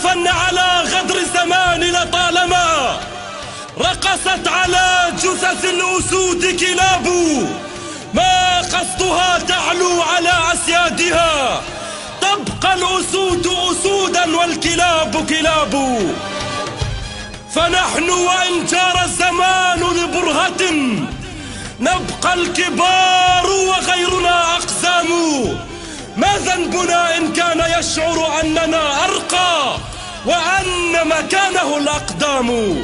أسفا على غدر الزمان لطالما رقصت على جثث الأسود كلاب. ما قصدها تعلو على أسيادها. تبقى الأسود أسودا والكلاب كلاب. فنحن وإن جار الزمان لبرهة نبقى الكبار وغيرنا أقزام ما ذنبنا إن كان يشعر أننا أرقى؟ وأن مكانه الأقدام.